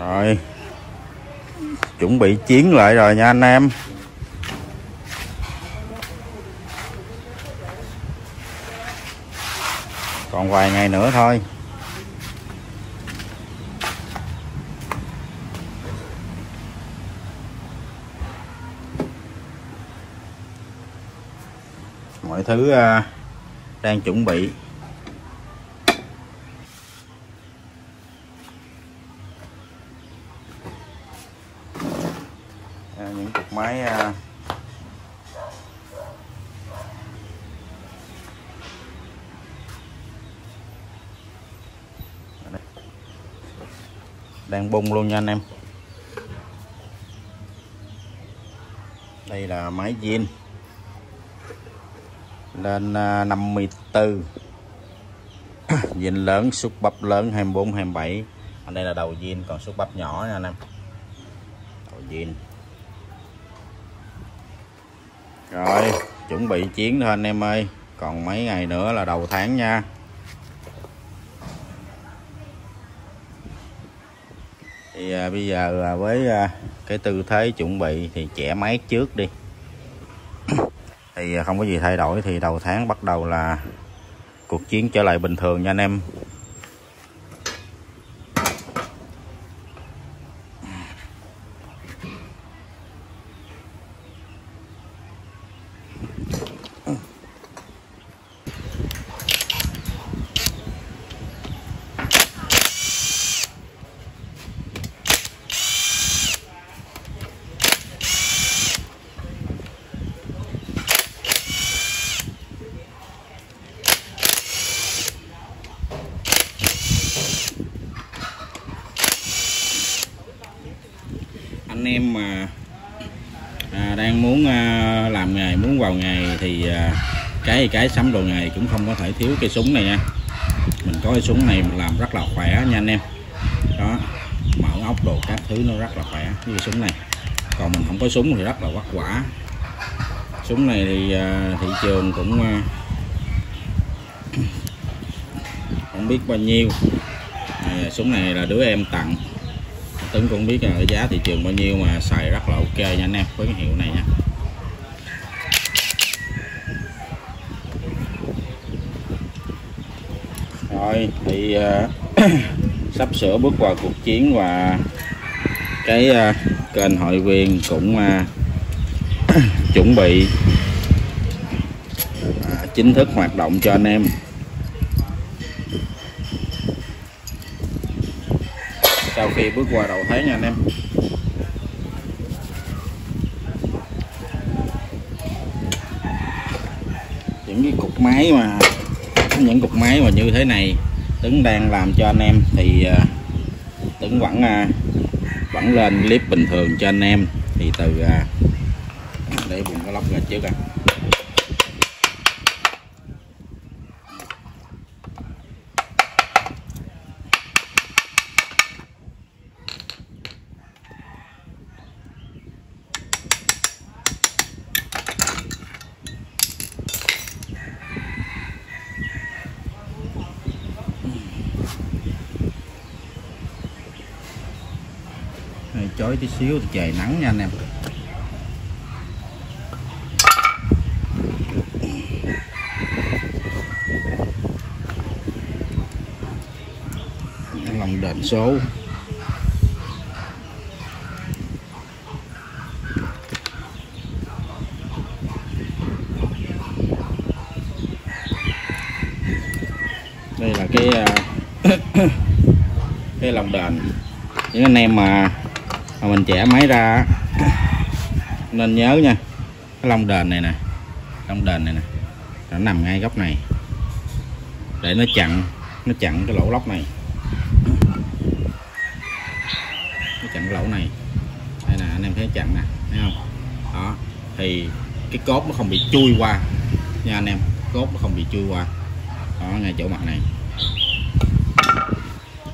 rồi. Chuẩn bị chiến lại rồi nha anh em. Còn vài ngày nữa thôi. Mọi thứ à, đang chuẩn bị À, những cục máy à, đang bung luôn nha anh em. Đây là máy zin. Lên à, 54 zin lớn xúc bắp lớn 24 27 anh đây là đầu zin, còn xúc bắp nhỏ nha anh em. Đầu zin. Rồi, chuẩn bị chiến thôi anh em ơi. Còn mấy ngày nữa là đầu tháng nha. Thì à, bây giờ là với à, cái tư thế chuẩn bị thì trẻ máy trước đi. Thì à, không có gì thay đổi. Thì đầu tháng bắt đầu là cuộc chiến trở lại bình thường nha anh em. Em mà à, đang muốn à, làm nghề muốn vào nghề thì à, cái cái sắm đồ nghề cũng không có thể thiếu cây súng này nha. Mình có cái súng này mình làm rất là khỏe nha anh em. Đó mở ốc đồ các thứ nó rất là khỏe cái súng này. Còn mình không có súng thì rất là vất vả. Súng này thì à, thị trường cũng à, không biết bao nhiêu. À, súng này là đứa em tặng. Tuấn cũng biết là giá thị trường bao nhiêu mà xài rất là ok nha anh em với cái hiệu này nha. Rồi thì uh, sắp sửa bước vào cuộc chiến và cái uh, kênh hội viên cũng uh, chuẩn bị uh, chính thức hoạt động cho anh em. Sau bước qua đầu tháng nha anh em. Những cái cục máy mà, những cục máy mà như thế này Tuấn đang làm cho anh em thì à, tấn Tuấn vẫn à, vẫn lên clip bình thường cho anh em. Thì từ à, để bùng cái lóc ra trước à hơi chói tí xíu thì trời nắng nha anh em. Lòng đền số. Đây là cái à, cái lòng đền. Những anh em mà mà mình trẻ máy ra nên nhớ nha, cái lông đền này nè, lông đền này nè, nó nằm ngay góc này, để nó chặn nó chặn cái lỗ lóc này. Nó chặn cái lỗ này. Đây nè, anh em thấy chặn nè, thấy không? Đó, thì cái cốt nó không bị chui qua, nha anh em cốt nó không bị chui qua. Đó, ngay chỗ mặt này.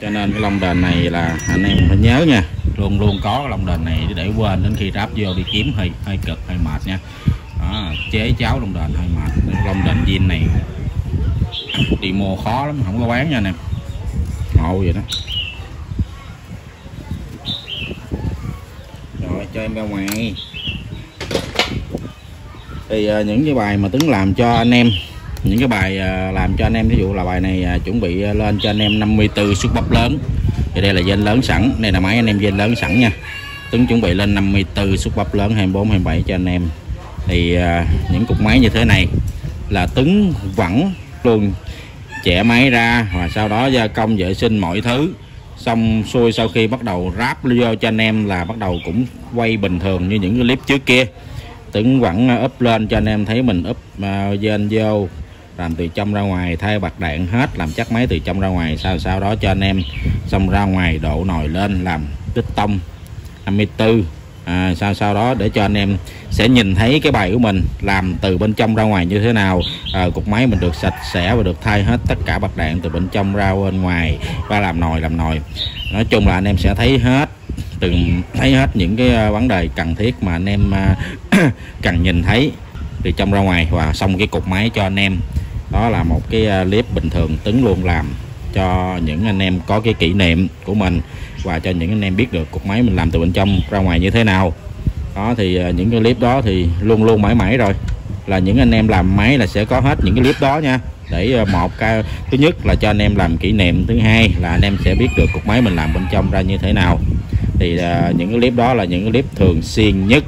Cho nên cái lông đền này là anh em phải nhớ nha luôn luôn có cái lông đền này để quên. Đến khi ráp vô đi kiếm hơi hơi cực hơi mệt nha. Đó, chế cháo lông đền hơi mệt. Lông đền zin này đi mua khó lắm không có bán nha nè. Ngộ vậy đó. Rồi em ra ngoài. Thì uh, những cái bài mà tướng làm cho anh em những cái bài uh, làm cho anh em ví dụ là bài này uh, chuẩn bị uh, lên cho anh em 54 suất bắp lớn thì đây là dên lớn sẵn. Đây là máy anh em dên lớn sẵn nha. Tướng chuẩn bị lên 54 suất bắp lớn 24 27 cho anh em. Thì à, những cục máy như thế này là tứng vẫn luôn chẻ máy ra và sau đó gia công vệ sinh mọi thứ. Xong xuôi sau khi bắt đầu ráp vô cho anh em là bắt đầu cũng quay bình thường như những clip trước kia. Tứng vẫn up lên cho anh em thấy mình up à, uh, dên vô làm từ trong ra ngoài thay bạc đạn hết làm chắc máy từ trong ra ngoài sau sau đó cho anh em. Xong ra ngoài đổ nồi lên làm tích tông 54 à, sau sau đó để cho anh em sẽ nhìn thấy cái bài của mình làm từ bên trong ra ngoài như thế nào. À, cục máy mình được sạch sẽ và được thay hết tất cả bạc đạn từ bên trong ra bên ngoài và làm nồi làm nồi. Nói chung là anh em sẽ thấy hết từng thấy hết những cái ờ, vấn đề cần thiết mà anh em ờ, cần nhìn thấy từ trong ra ngoài. Và xong cái cục máy cho anh em đó là một cái à, clip bình thường tứng luôn làm cho những anh em có cái kỷ niệm của mình và cho những anh em biết được cục máy mình làm từ bên trong ra ngoài như thế nào. Đó thì à, những cái clip đó thì luôn luôn mãi mãi rồi. Là những anh em làm máy là sẽ có hết những cái clip đó nha. Để à, một cái thứ nhất là cho anh em làm kỷ niệm thứ hai là anh em sẽ biết được cục máy mình làm bên trong ra như thế nào. Thì uh, những cái clip đó là những cái clip thường xuyên nhất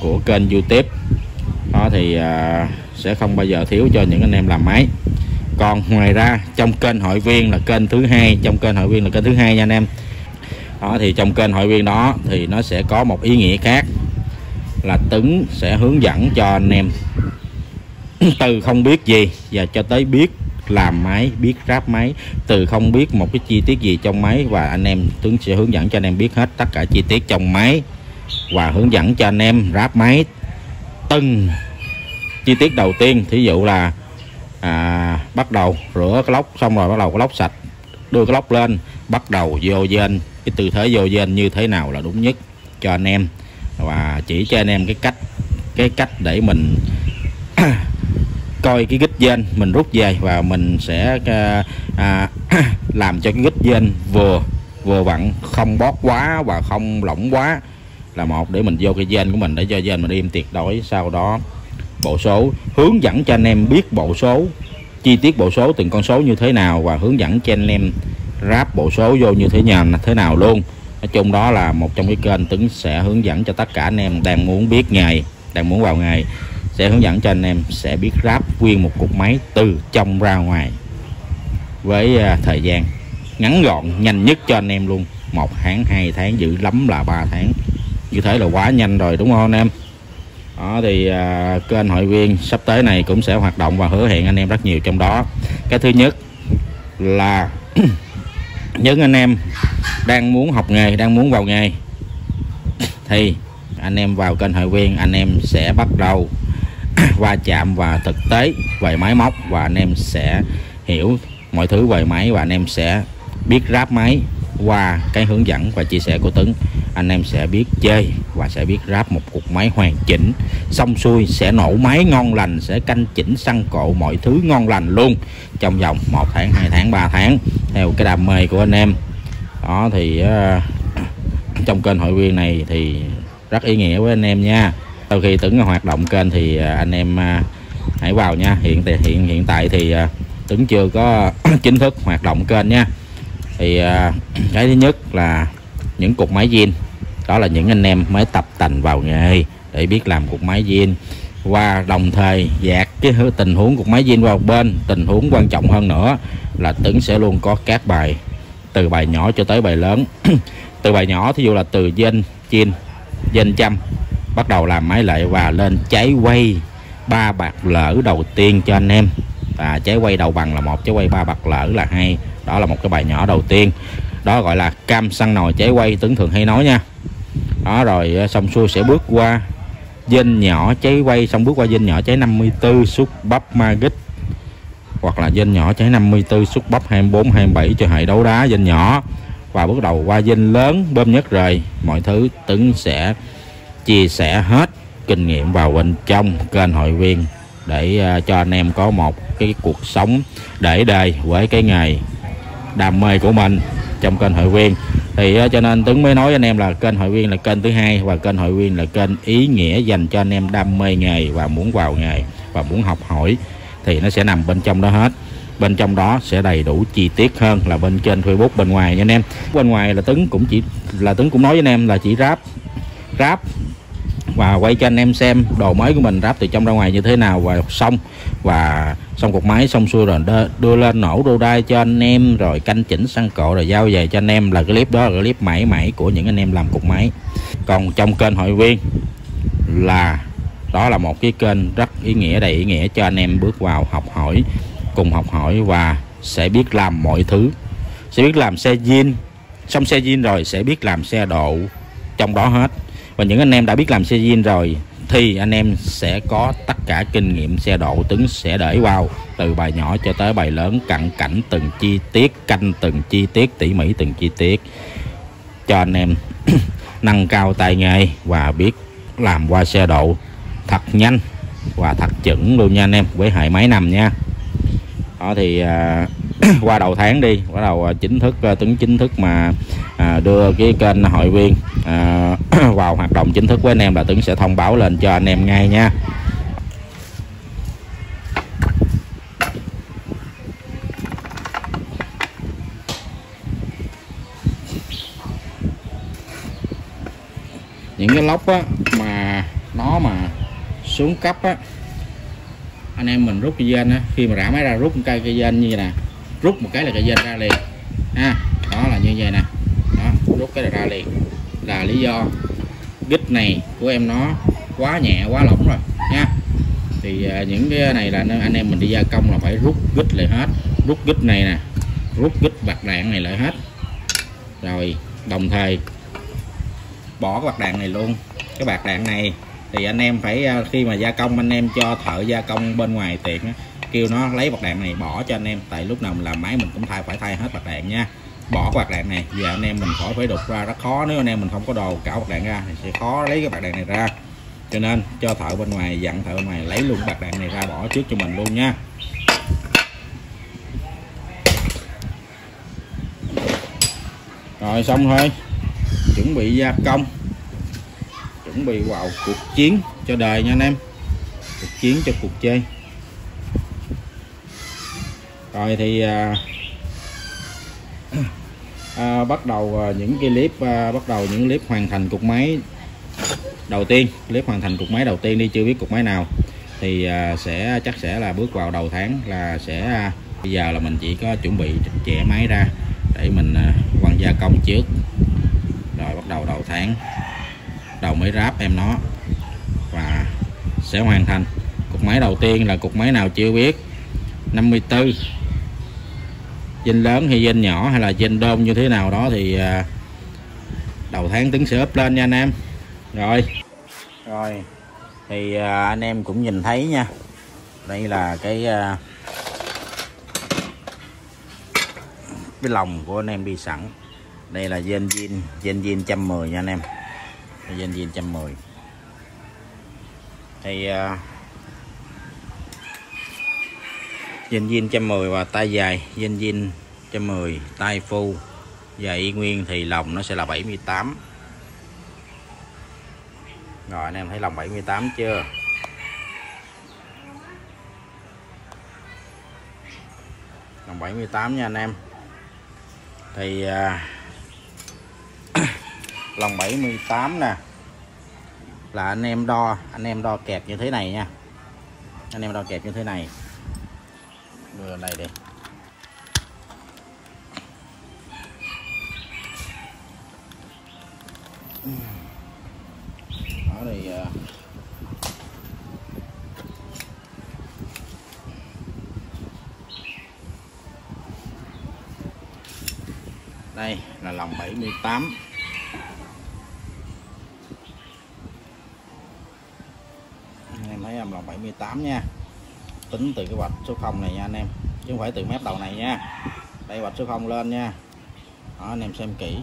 của kênh youtube. Đó thì uh, sẽ không bao giờ thiếu cho những anh em làm máy. Còn ngoài ra, trong kênh hội viên là kênh thứ hai, trong kênh hội viên là kênh thứ hai nha anh em. Đó, thì trong kênh hội viên đó thì nó sẽ có một ý nghĩa khác là tứng sẽ hướng dẫn cho anh em từ không biết gì và cho tới biết làm máy, biết ráp máy. Từ không biết một cái chi tiết gì trong máy và anh em, Tuấn sẽ hướng dẫn cho anh em biết hết tất cả chi tiết trong máy và hướng dẫn cho anh em ráp máy. Từng chi tiết đầu tiên thí dụ là à, bắt đầu rửa cái lốc xong rồi bắt đầu cái lốc sạch đưa cái lốc lên bắt đầu vô dên cái tư thế vô dên như thế nào là đúng nhất cho anh em. Và chỉ cho anh em cái cách cái cách để mình coi cái gích dên mình rút về và mình sẽ à, à, làm cho cái gích dên vừa vừa vặn không bót quá và không lỏng quá là một để mình vô cái dên của mình để cho dên mình im tuyệt đối. Sau đó bộ số, hướng dẫn cho anh em biết bộ số, chi tiết bộ số từng con số như thế nào và hướng dẫn cho anh em ráp bộ số vô như thế nào thế nào luôn. Nói chung đó là một trong cái kênh Tuấn sẽ hướng dẫn cho tất cả anh em đang muốn biết ngày, đang muốn vào ngày, sẽ hướng dẫn cho anh em sẽ biết ráp nguyên một cục máy từ trong ra ngoài với à, thời gian ngắn gọn, nhanh nhất cho anh em luôn. Một tháng, hai tháng dữ lắm là ba tháng. Như thế là quá nhanh rồi, đúng không anh em? Đó thì à, kênh hội viên sắp tới này cũng sẽ hoạt động và hứa hẹn anh em rất nhiều trong đó. Cái thứ nhất là những anh em đang muốn học nghề đang muốn vào nghề thì anh em vào kênh hội viên anh em sẽ bắt đầu va chạm và thực tế về máy móc và anh em sẽ hiểu mọi thứ về máy và anh em sẽ biết ráp máy qua cái hướng dẫn và chia sẻ của Tuấn anh em sẽ biết chơi và sẽ biết ráp một cục máy hoàn chỉnh. Xong xuôi sẽ nổ máy ngon lành sẽ canh chỉnh xăng cộ mọi thứ ngon lành luôn trong vòng 1 tháng 2 tháng 3 tháng theo cái đam mê của anh em. Đó thì uh, trong kênh hội viên này thì rất ý nghĩa với anh em nha. Sau khi Tuấn hoạt động kênh thì uh, anh em uh, hãy vào nha. Hiện hiện hiện tại thì uh, Tuấn chưa có chính thức hoạt động kênh nha thì à, cái thứ nhất là những cục máy zin. Đó là những anh em mới tập tành vào nghề để biết làm cục máy zin. Và đồng thời dạt cái tình huống cục máy zin vào bên, tình huống quan trọng hơn nữa là Tuấn sẽ luôn có các bài, từ bài nhỏ cho tới bài lớn. Từ bài nhỏ, thí dụ là từ dên chin dên chăm, bắt đầu làm máy lại và lên cháy quay ba bạc lỡ đầu tiên cho anh em. Và cháy quay đầu bằng là một, cháy quay ba bạc lỡ là hai đó là một cái bài nhỏ đầu tiên. Đó gọi là cam xăng nồi cháy quay tướng thường hay nói nha. Đó, rồi ờ, xong xuôi sẽ bước qua dinh nhỏ cháy quay, xong bước qua dinh nhỏ cháy 54 xúc bắp magic hoặc là dinh nhỏ cháy 54 xúc bắp 24 27 cho hệ đấu đá dinh nhỏ. Và bước đầu qua dinh lớn, bơm nhất rồi mọi thứ tướng sẽ chia sẻ hết kinh nghiệm vào bên trong kênh hội viên để ờ, cho anh em có một cái cuộc sống để đời với cái nghề đam mê của mình trong kênh hội viên. Thì ờ, cho nên Tuấn mới nói anh em là kênh hội viên là kênh thứ hai và kênh hội viên là kênh ý nghĩa dành cho anh em đam mê nghề và muốn vào nghề và muốn học hỏi. Thì nó sẽ nằm bên trong đó hết. Bên trong đó sẽ đầy đủ chi tiết hơn là bên trên Facebook bên ngoài nha anh em. Bên ngoài là Tuấn cũng chỉ, là Tuấn cũng nói với anh em là chỉ ráp ráp và quay cho anh em xem đồ mới của mình, ráp từ trong ra ngoài như thế nào và xong. Và xong cục máy xong xuôi rồi đưa, đưa lên nổ đô đai cho anh em rồi canh chỉnh xăng cộ rồi giao về cho anh em. Là clip đó là clip mãi mãi của những anh em làm cục máy. Còn trong kênh hội viên là đó là một cái kênh rất ý nghĩa đầy ý nghĩa cho anh em bước vào học hỏi cùng học hỏi và sẽ biết làm mọi thứ. Sẽ biết làm xe zin. Xong xe zin rồi sẽ biết làm xe độ trong đó hết. Và những anh em đã biết làm xe zin rồi thì anh em sẽ có tất cả kinh nghiệm xe độ tướng sẽ để vào, từ bài nhỏ cho tới bài lớn, cận cảnh từng chi tiết, canh từng chi tiết, tỉ mỉ từng chi tiết. Cho anh em nâng cao tay nghề và biết làm qua xe độ thật nhanh và thật chuẩn luôn nha anh em, với hệ máy nằm nha. Đó thì à, qua đầu tháng đi bắt đầu à, chính thức à, tính chính thức mà à, đưa cái kênh hội viên à, vào hoạt động chính thức với anh em là Tuấn sẽ thông báo lên cho anh em ngay nha. Những cái lốc á, mà nó mà xuống cấp á anh em mình rút cây dên á khi mà rã máy ra rút một cây cây dên như vậy nè rút một cái là cái dây ra liền. Ha đó là như vậy nè. Đó rút cái là ra liền. Là lý do gích này của em nó quá nhẹ quá lỏng rồi nha. Thì à, những cái này là anh em mình đi gia công là phải rút gích lại hết. Rút gích này nè rút gích bạc đạn này lại hết. Rồi đồng thời bỏ cái bạc đạn này luôn. Cái bạc đạn này thì anh em phải à, khi mà gia công anh em cho thợ gia công bên ngoài tiệm kêu nó lấy bạc đạn này bỏ cho anh em. Tại lúc nào mình làm máy mình cũng thay, phải thay hết bạc đạn nha. Bỏ bạc đạn này, giờ anh em mình khỏi phải đục ra, rất khó. Nếu anh em mình không có đồ cạo bạc đạn ra thì sẽ khó lấy cái bạc đạn này ra. Cho nên, cho thợ bên ngoài, dặn thợ bên ngoài lấy luôn bạc đạn này ra bỏ trước cho mình luôn nha. Rồi xong thôi. Chuẩn bị gia công. Chuẩn bị vào cuộc chiến cho đời nha anh em. Cuộc chiến cho cuộc chơi rồi thì à, à, bắt đầu à, những cái clip à, bắt đầu những clip hoàn thành cục máy đầu tiên. Clip hoàn thành cục máy đầu tiên đi chưa biết cục máy nào. Thì à, sẽ chắc sẽ là bước vào đầu tháng là sẽ à, bây giờ là mình chỉ có chuẩn bị trẻ máy ra để mình à, quăng gia công trước. Rồi bắt đầu đầu tháng đầu mới ráp em nó và sẽ hoàn thành. Cục máy đầu tiên là cục máy nào chưa biết? 54 dinh lớn hay dinh nhỏ hay là dinh đôm như thế nào đó thì à, đầu tháng tính sẽ up lên nha anh em. Rồi. Rồi. Thì à, anh em cũng nhìn thấy nha. Đây là cái à, cái lòng của anh em đi sẵn. Đây là dinh zin dinh zin 110 nha anh em. Dinh zin 110 thì Dinh zin 110 và tay dài. Dinh zin 110 tay phu. Dài y nguyên thì lòng nó sẽ là 78 rồi anh em thấy lòng 78 chưa? Lòng 78 nha anh em. Thì à, lòng 78 nè là anh em đo anh em đo kẹp như thế này nha. Anh em đo kẹp như thế này đưa này đi. Ở đây uh, đây là lòng 78 em thấy em lòng 78 nha tính từ cái vạch số 0 này nha anh em. Chứ không phải từ mép đầu này nha. Đây vạch số 0 lên nha. Đó, anh em xem kỹ.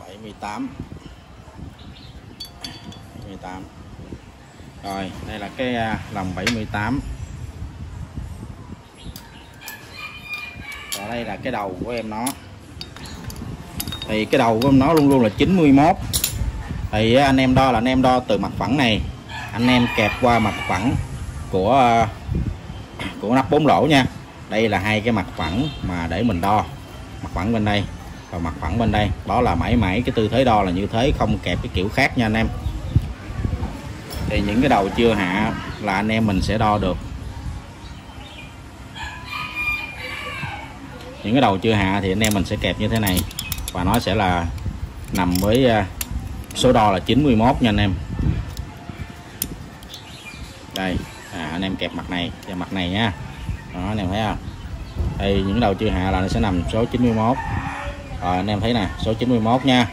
78 78 rồi, đây là cái à, lòng 78 và đây là cái đầu của em nó. Thì thì cái đầu của nó luôn luôn là 91 thì à, anh em đo là anh em đo từ mặt phẳng này. Anh em kẹp qua mặt phẳng của à, của nắp bốn lỗ nha. Đây là hai cái mặt phẳng mà để mình đo. Mặt phẳng bên đây và mặt phẳng bên đây. Đó là mãi mãi cái tư thế đo là như thế, không kẹp cái kiểu khác nha anh em. Thì những cái đầu chưa hạ là anh em mình sẽ đo được. Những cái đầu chưa hạ thì anh em mình sẽ kẹp như thế này. Và nó sẽ là nằm với à, số đo là 91 nha anh em. Đây em kẹp mặt này và mặt này nha. Đó anh em thấy không? Thì những đầu chưa hạ là nó sẽ nằm số 91 rồi anh em thấy nè số 91 nha.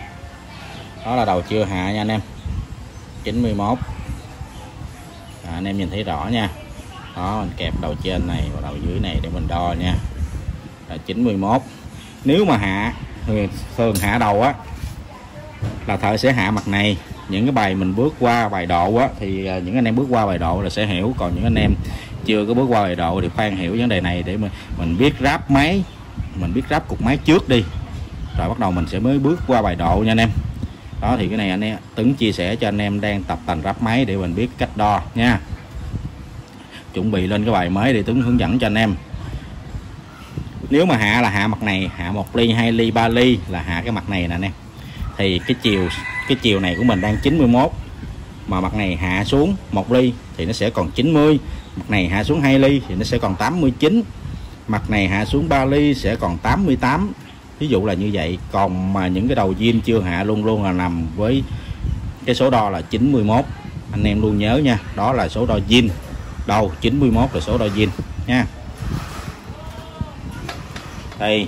Đó là đầu chưa hạ nha anh em. 91 à, anh em nhìn thấy rõ nha. Đó mình kẹp đầu trên này và đầu dưới này để mình đo nha. Là 91 nếu mà hạ thường hạ đầu á là thợ sẽ hạ mặt này những cái bài mình bước qua bài độ á, thì à, những anh em bước qua bài độ là sẽ hiểu. Còn những anh em chưa có bước qua bài độ thì khoan hiểu vấn đề này để mình mình biết ráp máy, mình biết ráp cục máy trước đi. Rồi bắt đầu mình sẽ mới bước qua bài độ nha anh em. Đó, thì cái này anh em, Tuấn chia sẻ cho anh em đang tập tành ráp máy để mình biết cách đo nha. Chuẩn bị lên cái bài mới để Tuấn hướng dẫn cho anh em. Nếu mà hạ là hạ mặt này, hạ một ly, hai ly, ba ly là hạ cái mặt này nè anh em. Thì cái chiều cái chiều này của mình đang 91 mà mặt này hạ xuống một ly thì nó sẽ còn 90 mặt này hạ xuống 2 ly thì nó sẽ còn 89 mặt này hạ xuống 3 ly sẽ còn 88 ví dụ là như vậy. Còn mà những cái đầu diêm chưa hạ luôn luôn là nằm với cái số đo là 91 anh em luôn nhớ nha, đó là số đo diêm đầu 91 là số đo diêm nha. Đây,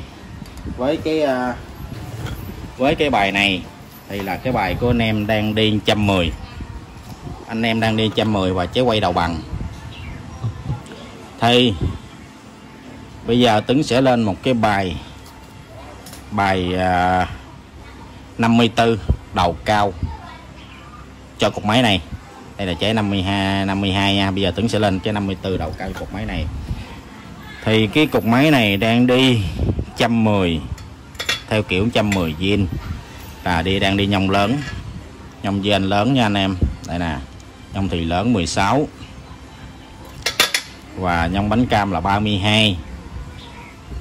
với cái à, với cái bài này thì là cái bài của anh em đang đi 110 anh em đang đi 110 và chế quay đầu bằng. Thì bây giờ Tuấn sẽ lên một cái bài bài à, 54 đầu cao cho cục máy này. Đây là trái 52 52 nha. Bây giờ Tuấn sẽ lên trái 54 đầu cao cho cục máy này. Thì cái cục máy này đang đi 110 theo kiểu 110 viên là đi đang đi nhông lớn. Nhông gen lớn nha anh em. Đây nè, nhông thì lớn 16 và nhông bánh cam là 32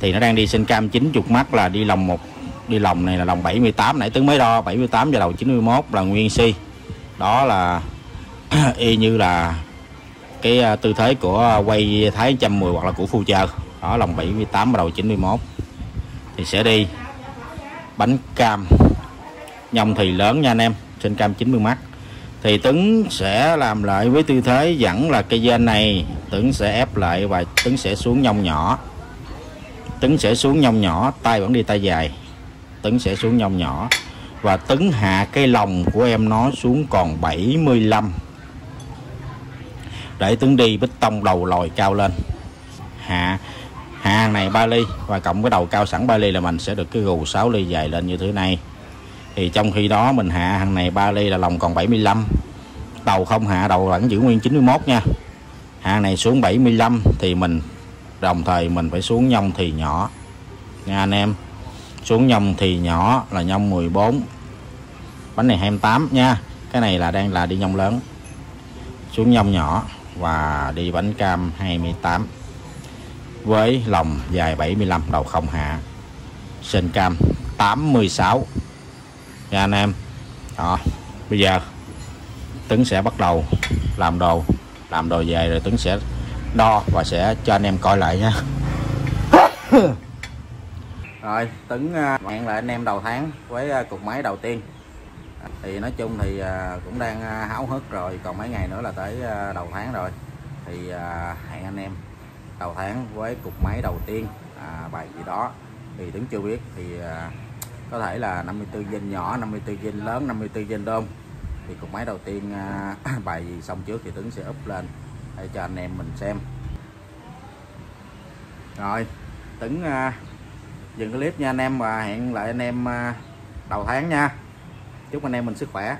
thì nó đang đi sinh cam 90 mắt là đi lòng một, đi lòng này là lòng 78 nãy tướng mới đo 78 và đầu 91 là nguyên si. Đó là y như là cái à, tư thế của à, quay thái 110 hoặc là của phu chờ đó, lòng 78 và đầu 91 thì sẽ đi bánh cam nhông thì lớn nha anh em, trên cam 90 mắt thì Tuấn sẽ làm lại với tư thế dẫn là cây dên này. Tuấn sẽ ép lại và Tuấn sẽ xuống nhông nhỏ. Tuấn sẽ xuống nhông nhỏ, tay vẫn đi tay dài. Tuấn sẽ xuống nhông nhỏ. Và Tuấn hạ cái lòng của em nó xuống còn 75 để Tuấn đi bích tông đầu lòi cao lên. Hạ hạ này 3 ly và cộng cái đầu cao sẵn 3 ly là mình sẽ được cái gù 6 ly dài lên như thế này thì trong khi đó mình hạ hàng này 3 ly là lòng còn 75 đầu không hạ đầu vẫn giữ nguyên 91 nha. Hàng này xuống 75 thì mình, đồng thời mình phải xuống nhông thì nhỏ. Nha anh em, xuống nhông thì nhỏ là nhông 14 bánh này 28 nha. Cái này là đang là đi nhông lớn. Xuống nhông nhỏ và đi bánh cam 28 với lòng dài 75 đầu không hạ. Sên cam 86 nha anh em. Đó bây giờ Tuấn sẽ bắt đầu làm đồ. Làm đồ về rồi Tuấn sẽ đo và sẽ cho anh em coi lại nha. Rồi Tuấn à, hẹn lại anh em đầu tháng với à, cục máy đầu tiên. À, thì nói chung thì cũng đang háo hức rồi còn mấy ngày nữa là tới đầu tháng rồi. Thì hẹn anh em đầu tháng với cục máy đầu tiên à, bài gì đó. Thì Tuấn chưa biết thì có thể là 54 dinh nhỏ 54 dinh lớn 54 dinh đôm. Thì cục máy đầu tiên à, bài gì xong trước thì Tuấn sẽ up lên để cho anh em mình xem. Rồi, Tuấn à, dừng clip nha anh em, và hẹn lại anh em à, đầu tháng nha. Chúc anh em mình sức khỏe.